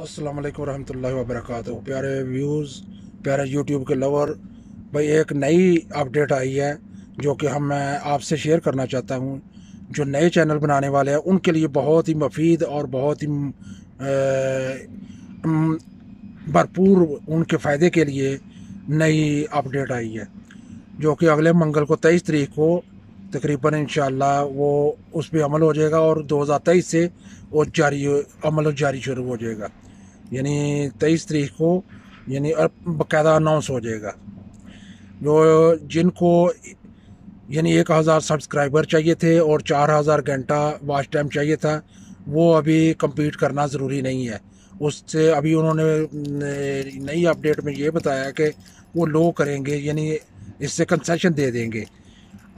अस्सलाम वालेकुम रहमतुल्लाहि व बरकातहू प्यारे व्यूज़ प्यारे यूट्यूब के लवर भाई एक नई अपडेट आई है, जो कि हम, मैं आपसे शेयर करना चाहता हूँ। जो नए चैनल बनाने वाले हैं, उनके लिए बहुत ही मफीद और बहुत ही भरपूर उनके फ़ायदे के लिए नई अपडेट आई है, जो कि अगले मंगल को तेईस तारीख को तकरीबन इन वो उस पर अमल हो जाएगा और 2023 से वो जारी, अमल जारी शुरू हो जाएगा। यानी तेईस तारीख को, यानी बाकायदा अनाउंस हो जाएगा। जो जिनको, यानी एक हज़ार सब्सक्राइबर चाहिए थे और चार हज़ार घंटा वॉच टाइम चाहिए था, वो अभी कंप्लीट करना ज़रूरी नहीं है। उससे अभी उन्होंने नई अपडेट में ये बताया कि वो लो करेंगे, यानी इससे कंसेशन दे देंगे।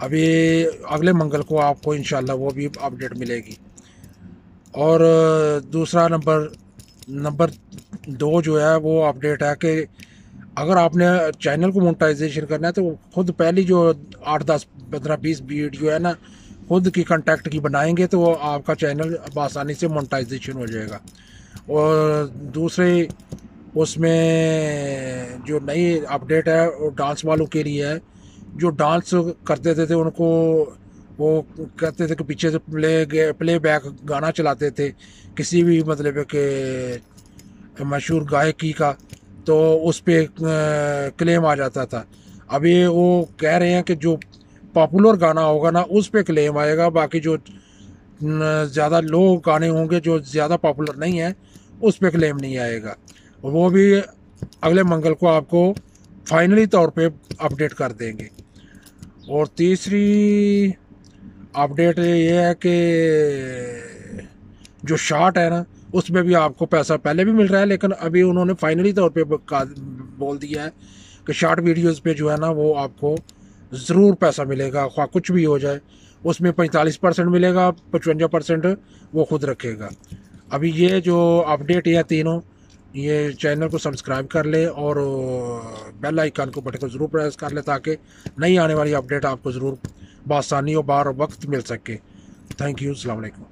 अभी अगले मंगल को आपको इन वो भी अपडेट मिलेगी। और दूसरा नंबर नंबर दो जो है वो अपडेट है कि अगर आपने चैनल को मोनेटाइजेशन करना है तो खुद पहली जो आठ दस पंद्रह बीस वीडियो है ना खुद की कंटेक्ट की बनाएँगे तो आपका चैनल आसानी से मोनेटाइजेशन हो जाएगा। और दूसरे उसमें जो नई अपडेट है वो डांस वालों के लिए है। जो डांस करते थे, थे उनको वो कहते थे कि पीछे से प्ले प्ले बैक गाना चलाते थे, किसी भी मतलब के मशहूर गायकी का तो उस पर क्लेम आ जाता था। अभी वो कह रहे हैं कि जो पॉपुलर गाना होगा ना, उस पर क्लेम आएगा, बाकी जो ज़्यादा लो गाने होंगे, जो ज़्यादा पॉपुलर नहीं है, उस पर क्लेम नहीं आएगा। वो भी अगले मंगल को आपको फाइनली तौर पे अपडेट कर देंगे। और तीसरी अपडेट ये है कि जो शार्ट है ना, उसमें भी आपको पैसा पहले भी मिल रहा है, लेकिन अभी उन्होंने फाइनली तौर पे बोल दिया है कि शार्ट वीडियोस पे जो है ना, वो आपको ज़रूर पैसा मिलेगा खा कुछ भी हो जाए, उसमें पैंतालीस परसेंट मिलेगा, पचवंजा परसेंट वो खुद रखेगा। अभी ये जो अपडेट है तीनों, ये चैनल को सब्सक्राइब कर ले और बेल आइकन को बटन को ज़रूर प्रेस कर ले ताकि नई आने वाली अपडेट आपको ज़रूर बसानी और बार वक्त मिल सके। Thank you अलैक्म